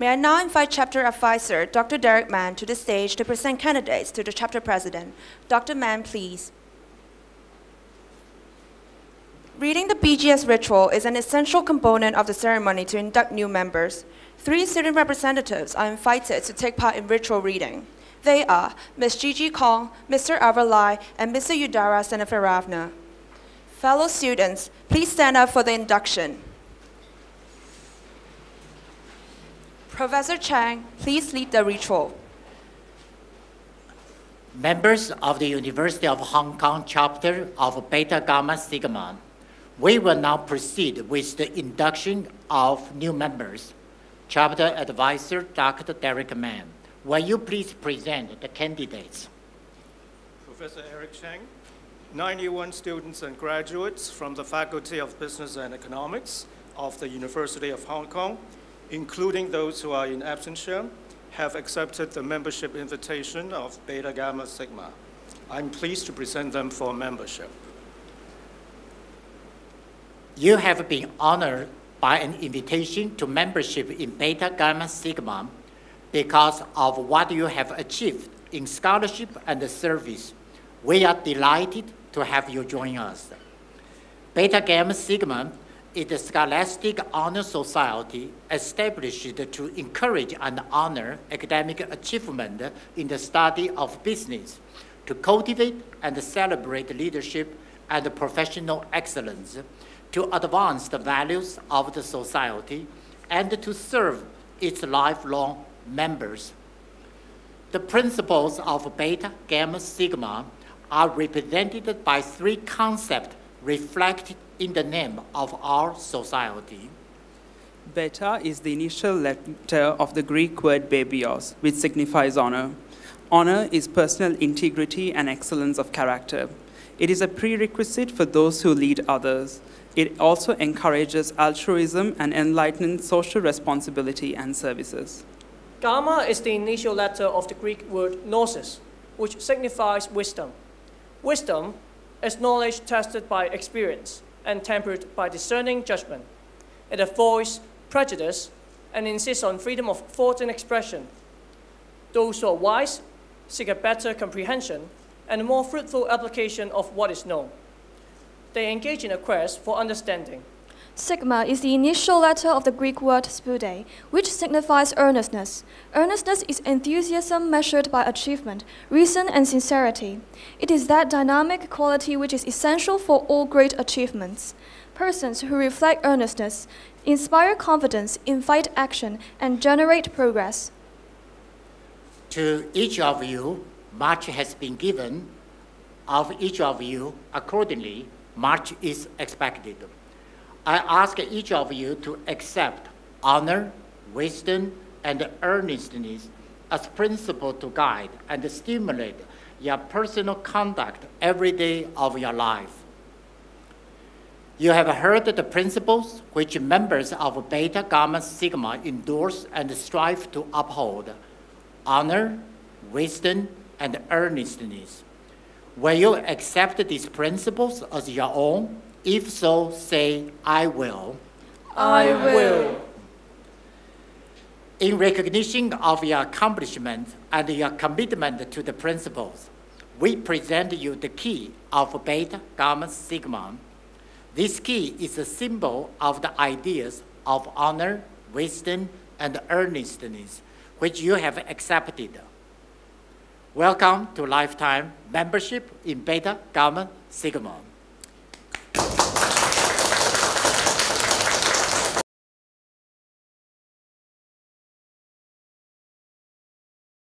May I now invite Chapter Advisor Dr. Derek Mann to the stage to present candidates to the Chapter President. Dr. Mann, please. Reading the BGS ritual is an essential component of the ceremony to induct new members. Three student representatives are invited to take part in ritual reading. They are Ms. Gigi Kong, Mr. Alvar Lai, and Mr. Udara Seneferavna. Fellow students, please stand up for the induction. Professor Chang, please lead the ritual. Members of the University of Hong Kong chapter of Beta Gamma Sigma, we will now proceed with the induction of new members. Chapter Advisor Dr. Derek Mann, will you please present the candidates? Professor Eric Chang, 91 students and graduates from the Faculty of Business and Economics of the University of Hong Kong, including those who are in absentia, have accepted the membership invitation of Beta Gamma Sigma. I'm pleased to present them for membership. You have been honored by an invitation to membership in Beta Gamma Sigma because of what you have achieved in scholarship and service. We are delighted to have you join us. Beta Gamma Sigma is a scholastic honor society established to encourage and honor academic achievement in the study of business, to cultivate and celebrate leadership and professional excellence, to advance the values of the society, and to serve its lifelong members. The principles of Beta Gamma Sigma are represented by three concepts reflected in the name of our society. Beta is the initial letter of the Greek word bebaios, which signifies honor. Honor is personal integrity and excellence of character. It is a prerequisite for those who lead others. It also encourages altruism and enlightening social responsibility and services. Gamma is the initial letter of the Greek word gnosis, which signifies wisdom. Wisdom is knowledge tested by experience and tempered by discerning judgment. It avoids prejudice and insists on freedom of thought and expression. Those who are wise seek a better comprehension and a more fruitful application of what is known. They engage in a quest for understanding. Sigma is the initial letter of the Greek word spoude, which signifies earnestness. Earnestness is enthusiasm measured by achievement, reason, and sincerity. It is that dynamic quality which is essential for all great achievements. Persons who reflect earnestness inspire confidence, invite action, and generate progress. To each of you, much has been given. Of each of you, accordingly, much is expected. I ask each of you to accept honor, wisdom, and earnestness as principle to guide and stimulate your personal conduct every day of your life. You have heard the principles which members of Beta Gamma Sigma endorse and strive to uphold honor, wisdom, and earnestness. Will you accept these principles as your own? If so, say, I will. I will. In recognition of your accomplishments and your commitment to the principles, we present you the key of Beta Gamma Sigma. This key is a symbol of the ideas of honor, wisdom, and earnestness, which you have accepted. Welcome to lifetime membership in Beta Gamma Sigma.